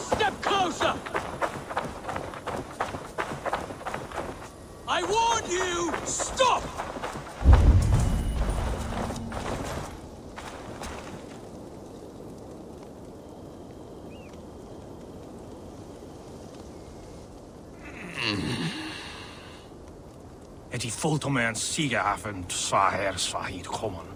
Step closer! I warn you, stop! Het die fotoman Siegerhaven zwaar zwaar hier komen.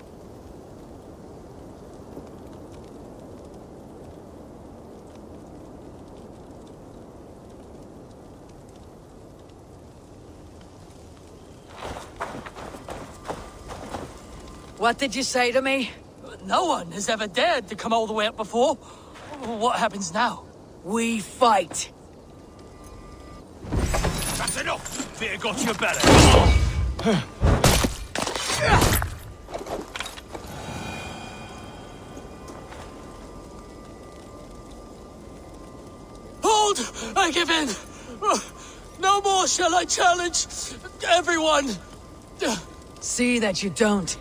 What did you say to me? No one has ever dared to come all the way up before. What happens now? We fight. That's enough! Better got you better. Hold! I give in! No more shall I challenge everyone! See that you don't.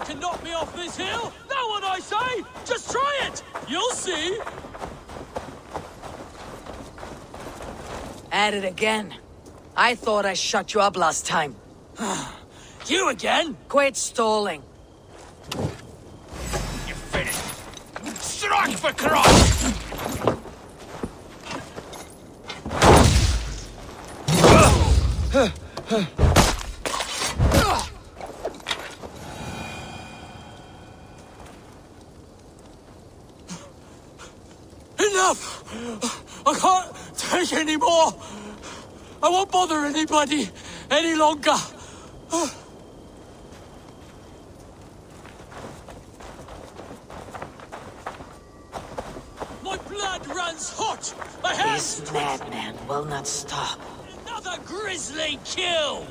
One can knock me off this hill! No one, I say! Just try it! You'll see! At it again. I thought I shut you up last time. You again? Quit stalling. You finished. Strike for Christ! Enough! I can't take any more! I won't bother anybody any longer! My blood runs hot! I This madman will not stop. another grisly kill!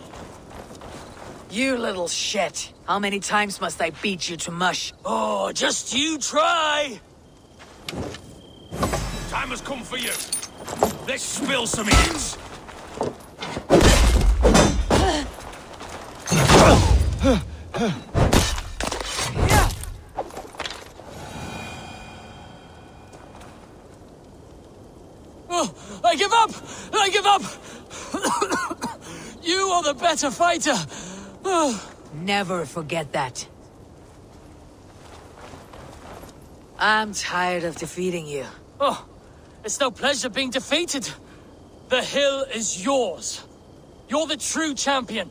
You little shit. How many times must I beat you to mush? Oh, just you try! Time has come for you. Let's spill some ends. Better fighter! Never forget that. I'm tired of defeating you. oh, it's no pleasure being defeated. The hill is yours. You're the true champion.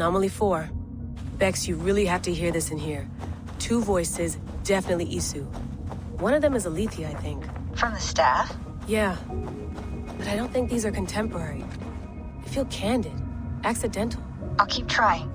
Anomaly 4. Bex, you really have to hear this in here. Two voices, definitely Isu. One of them is Aletheia, I think. From the staff? Yeah. But I don't think these are contemporary. They feel candid. Accidental. I'll keep trying.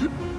Ha ha ha!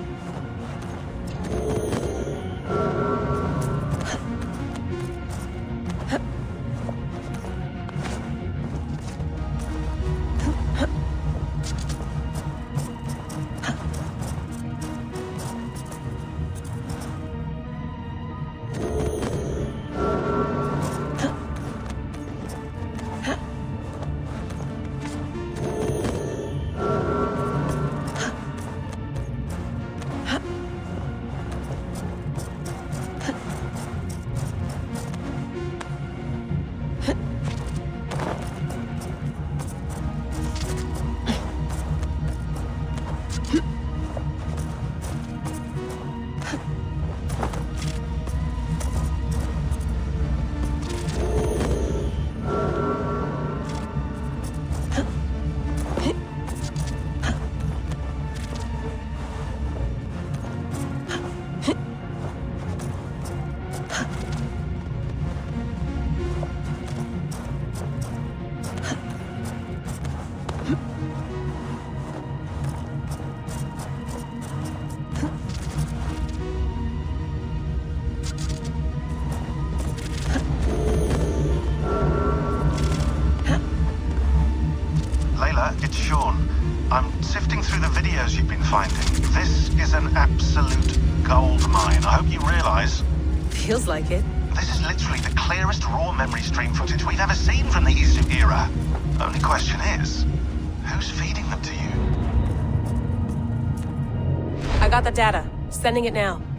Sending it now.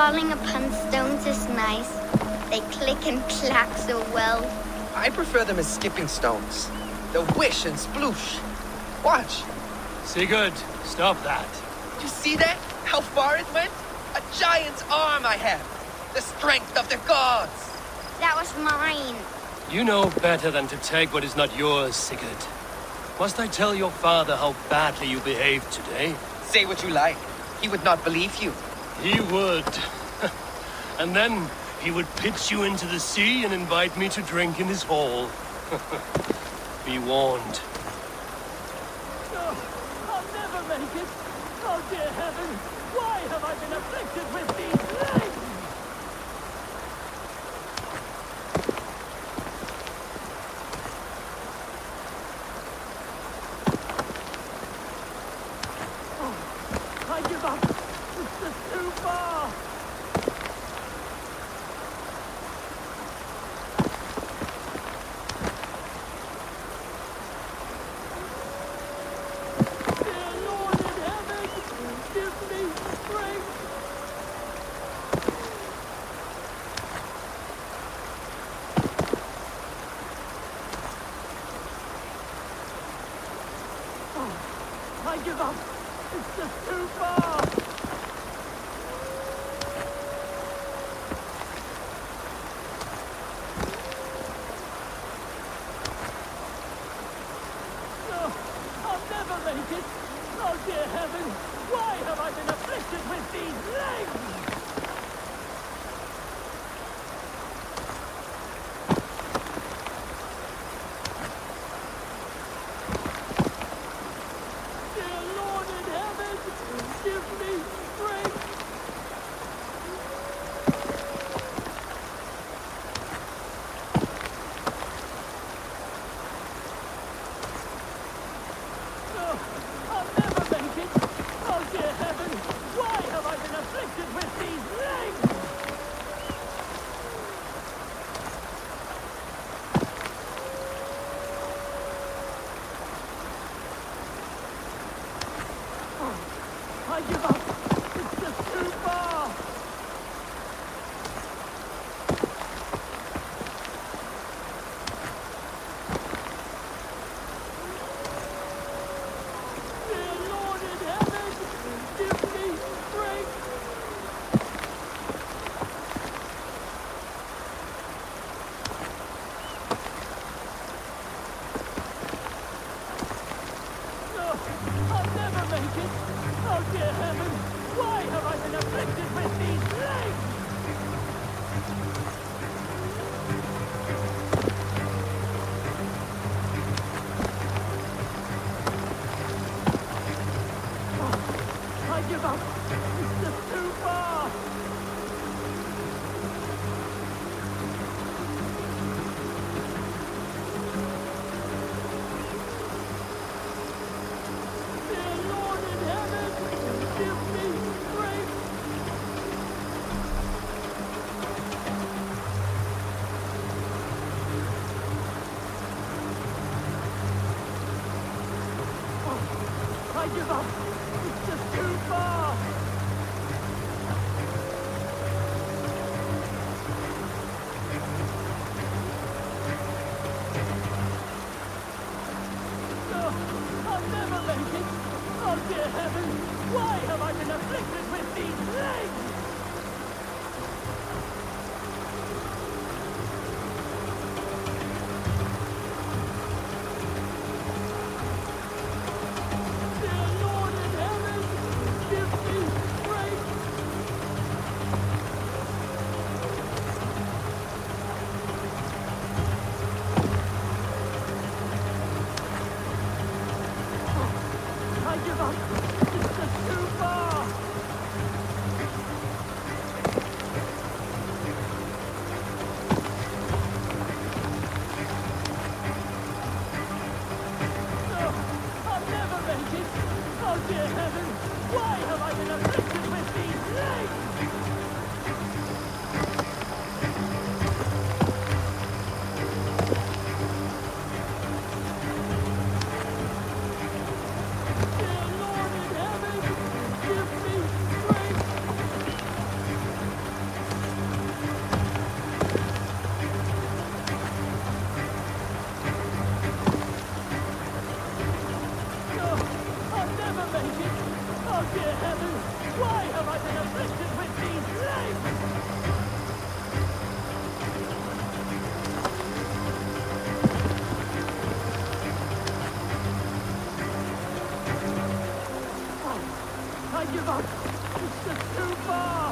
Falling upon stones is nice. They click and clack so well. I prefer them as skipping stones. The whish and sploosh. Watch. Sigurd, stop that. You see that? How far it went? A giant's arm I have. The strength of the gods. That was mine. You know better than to take what is not yours, Sigurd. Must I tell your father how badly you behaved today? Say what you like. He would not believe you. He would. and then he would pitch you into the sea and invite me to drink in his hall. Be warned. I give up. It's just too far.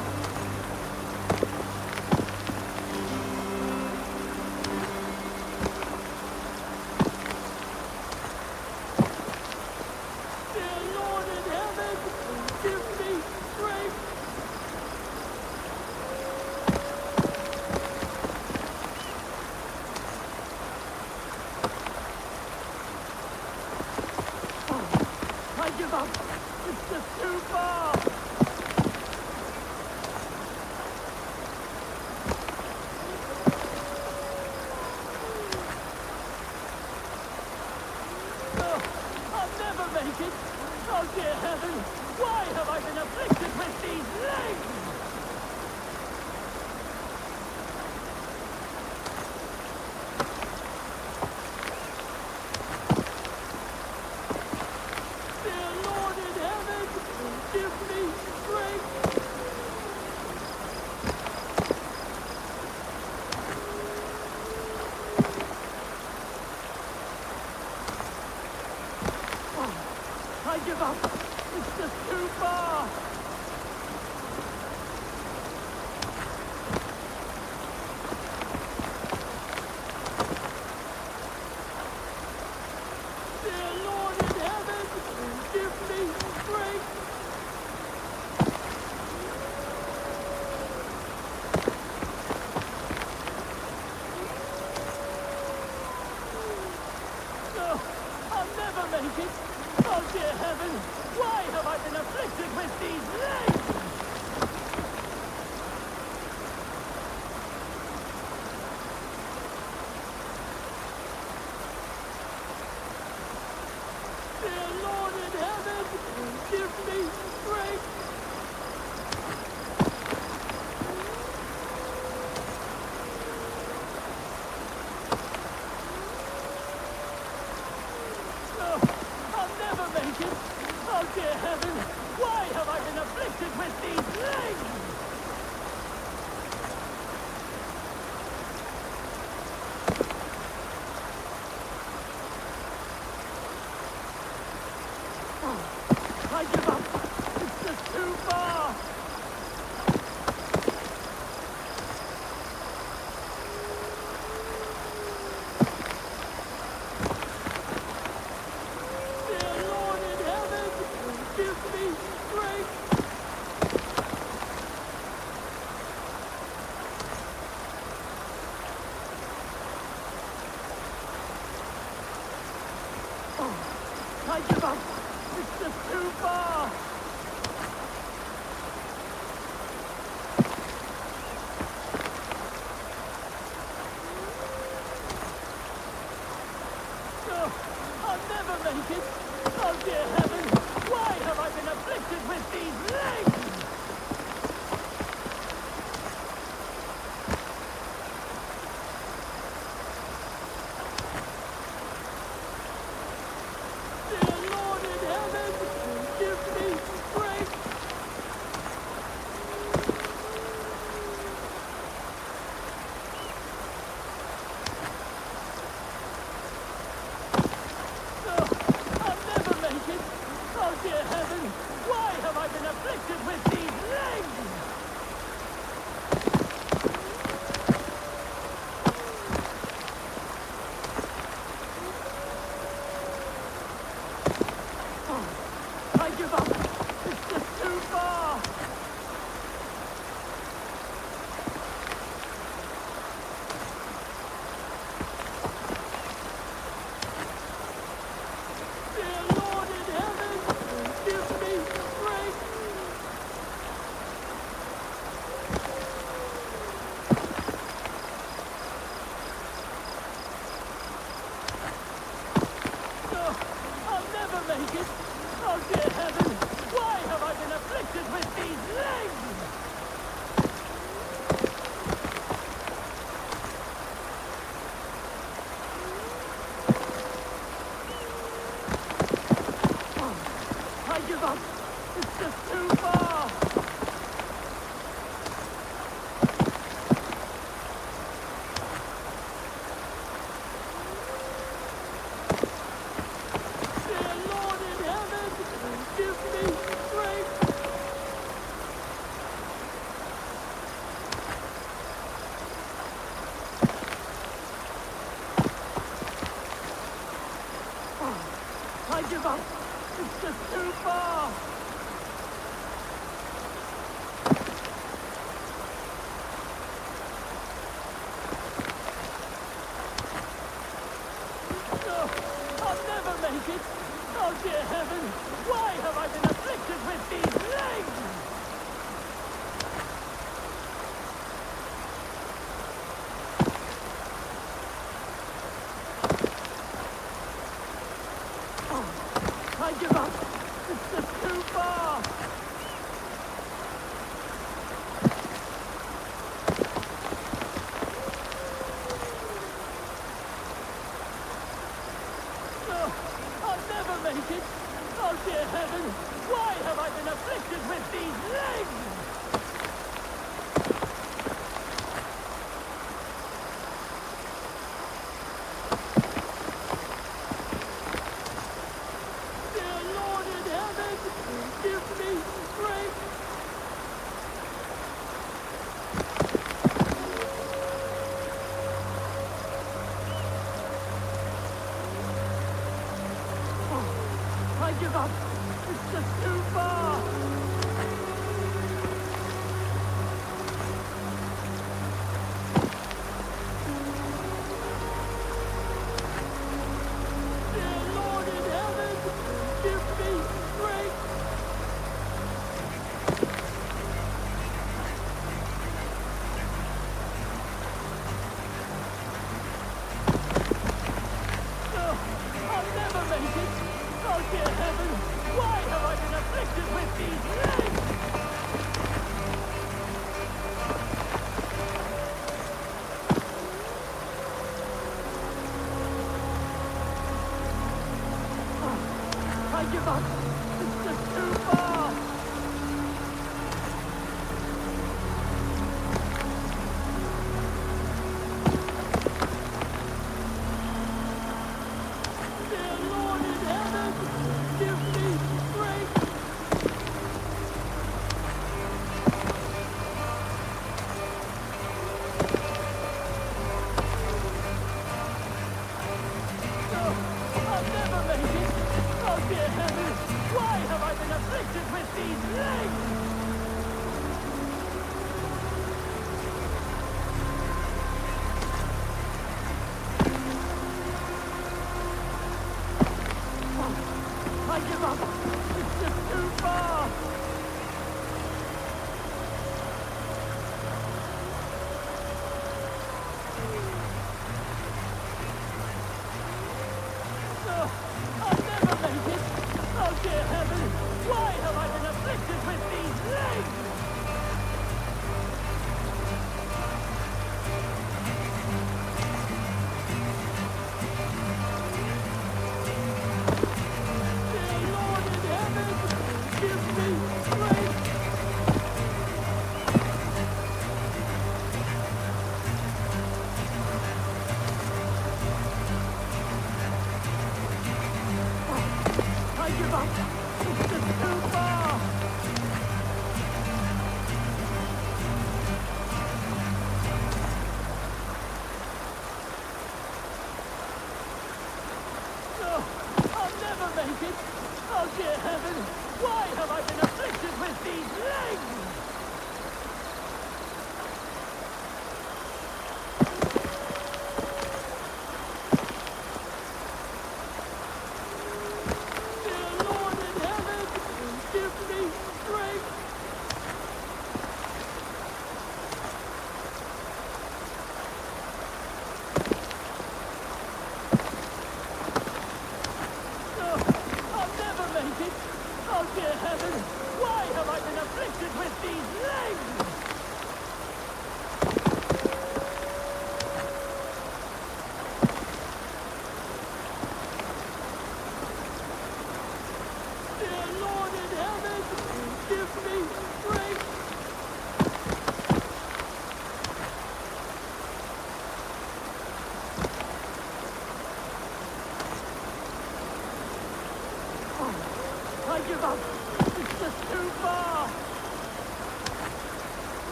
Oh, dear heaven!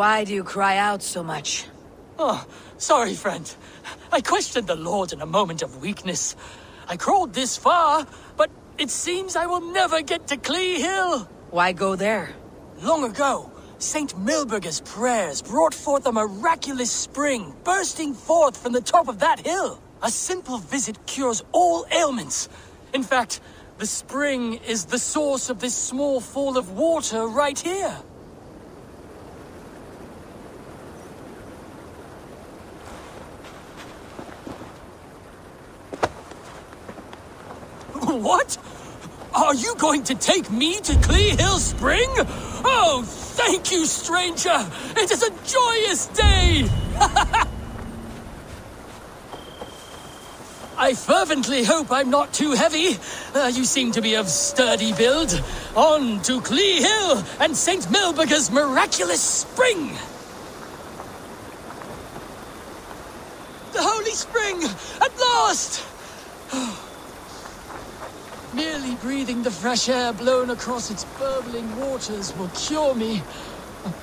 Why do you cry out so much? Oh, sorry, friend. I questioned the Lord in a moment of weakness. I crawled this far, but it seems I will never get to Clee Hill. Why go there? Long ago, Saint Milburga's prayers brought forth a miraculous spring bursting forth from the top of that hill. A simple visit cures all ailments. In fact, the spring is the source of this small fall of water right here. What? Are you going to take me to Clee Hill Spring? Oh, thank you, stranger! It is a joyous day! I fervently hope I'm not too heavy. Uh, you seem to be of sturdy build. On to Clee Hill and St. Milburga's miraculous spring! The Holy Spring! At last! Merely breathing the fresh air blown across its burbling waters will cure me.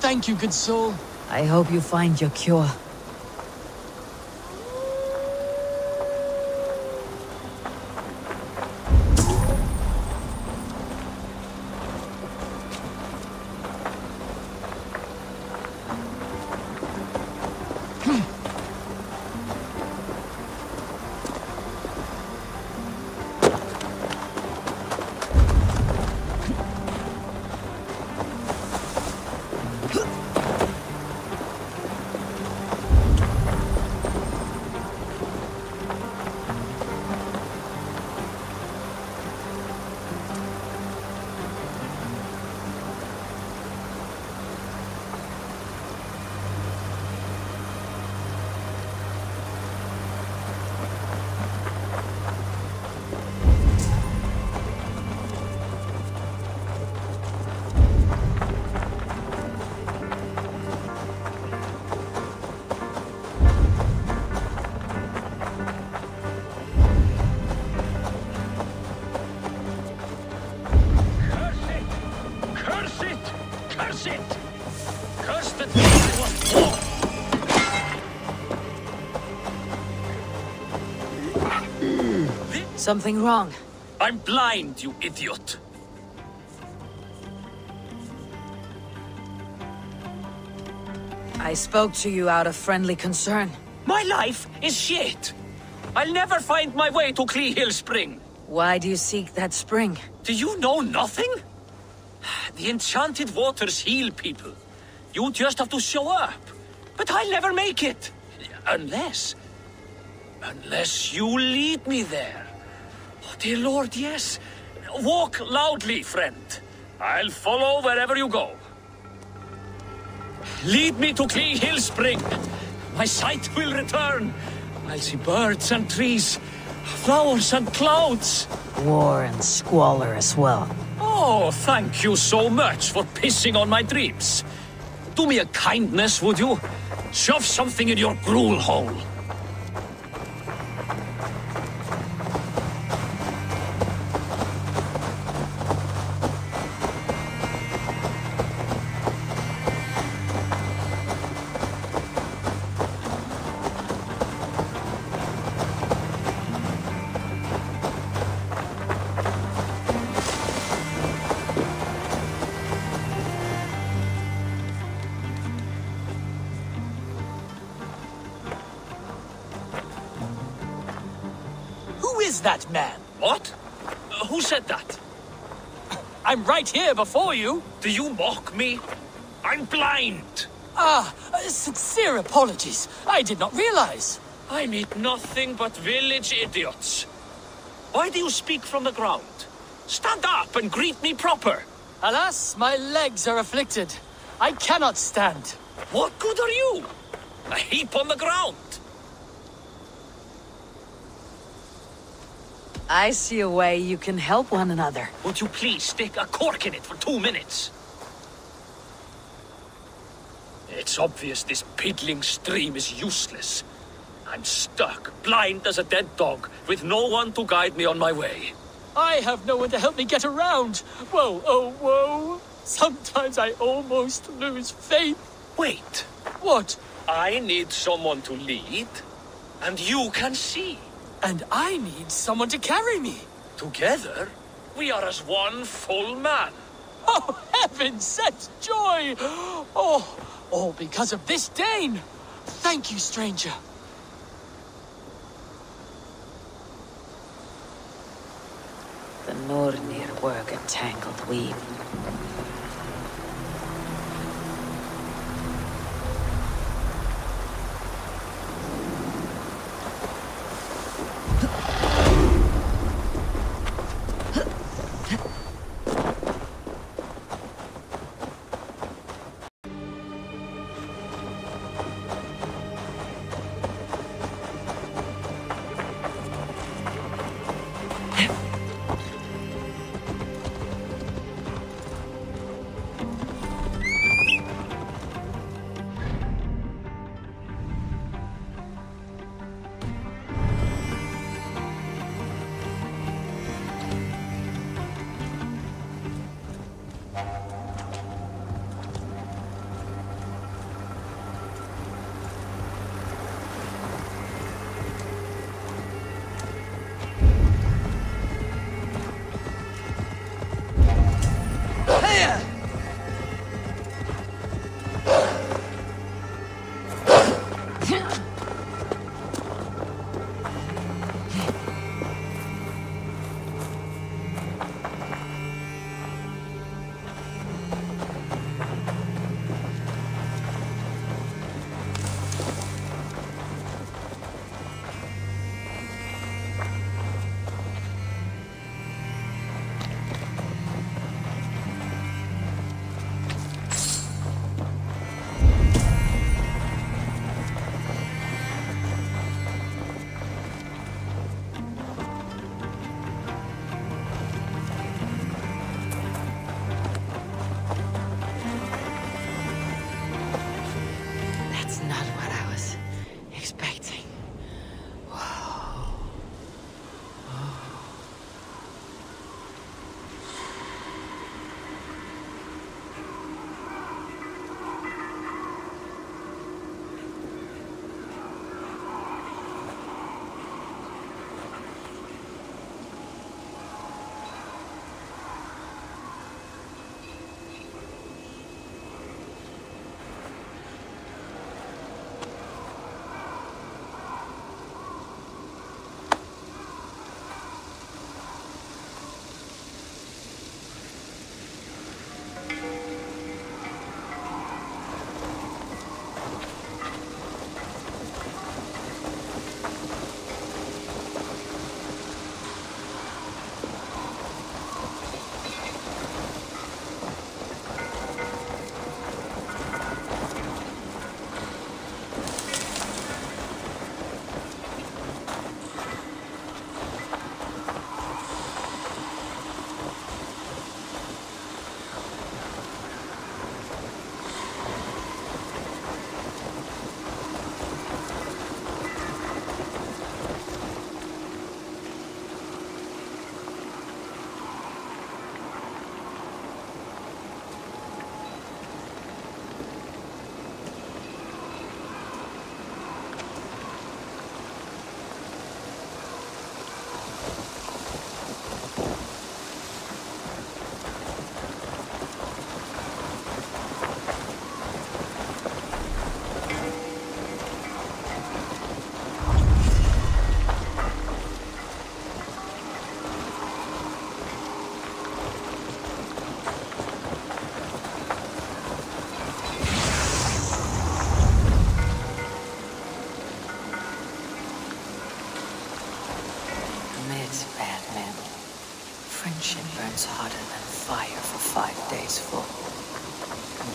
Thank you, good soul. I hope you find your cure. Something wrong. I'm blind, you idiot! I spoke to you out of friendly concern. My life is shit! I'll never find my way to Clee Hill Spring! Why do you seek that spring? Do you know nothing? The enchanted waters heal people. You just have to show up. But I'll never make it. Unless... Unless you lead me there. Dear Lord, yes. Walk loudly, friend. I'll follow wherever you go. Lead me to Clee Hill Spring. My sight will return. I'll see birds and trees, flowers and clouds. War and squalor as well. Oh, thank you so much for pissing on my dreams. Do me a kindness, would you? Shove something in your gruel hole. Here before you. Do you mock me? I'm blind. Ah, uh, sincere apologies. I did not realize. I meet nothing but village idiots. Why do you speak from the ground? Stand up and greet me proper. Alas, my legs are afflicted. I cannot stand. What good are you? A heap on the ground. I see a way you can help one another. Would you please stick a cork in it for two minutes? It's obvious this piddling stream is useless. I'm stuck, blind as a dead dog, with no one to guide me on my way. I have no one to help me get around. Whoa, oh, whoa. Sometimes I almost lose faith. Wait. What? I need someone to lead, and you can see. And I need someone to carry me. Together, we are as one full man. Oh, heaven sent joy! Oh, all because of this Dane! Thank you, stranger. The Nornir work a tangled weave.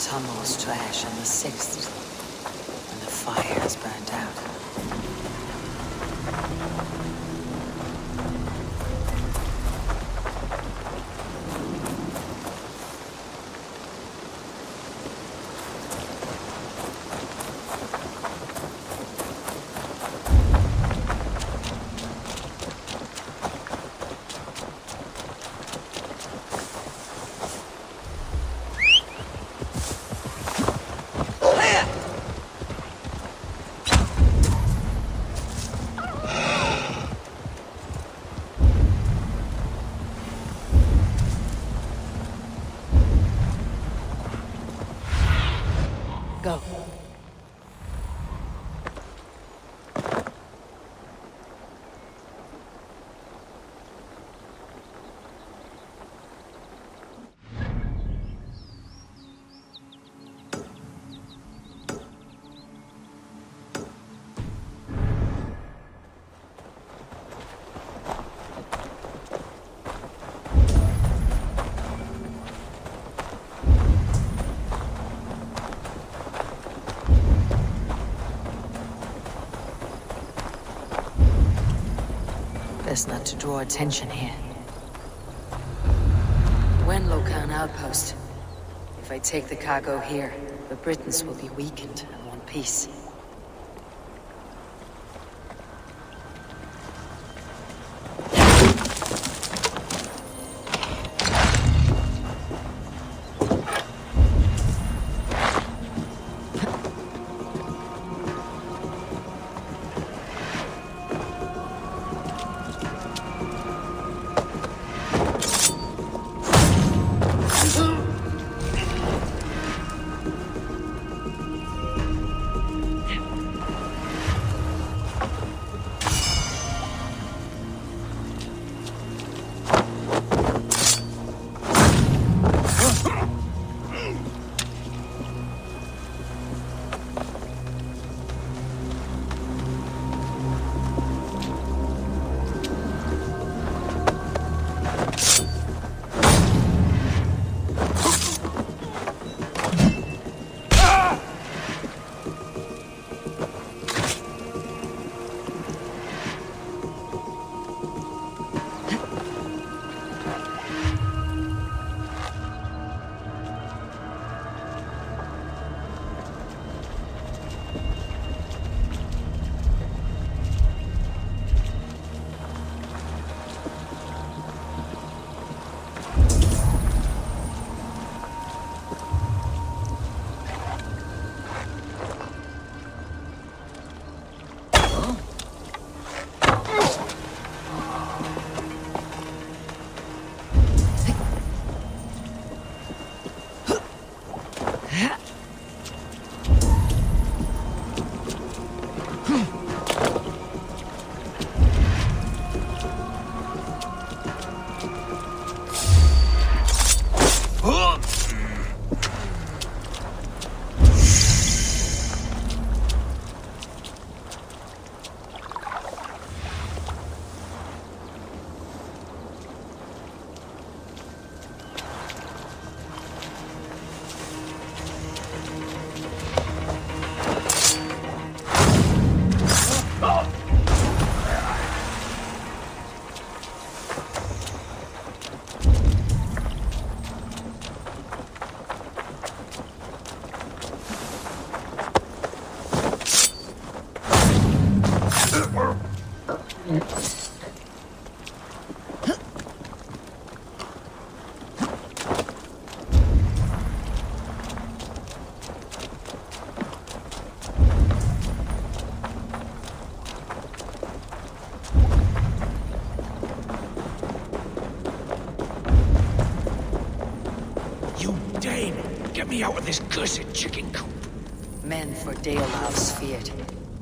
Tumbles to ash on the sixth Best not to draw attention here. Wenlocan outpost. If I take the cargo here, the Britons will be weakened and want peace. Cursed chicken coop! Men for Deolav's Fiat.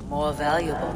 More valuable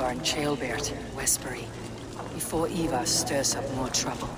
Ivar and Ceolbert in Westbury. Before Ivar stirs up more trouble.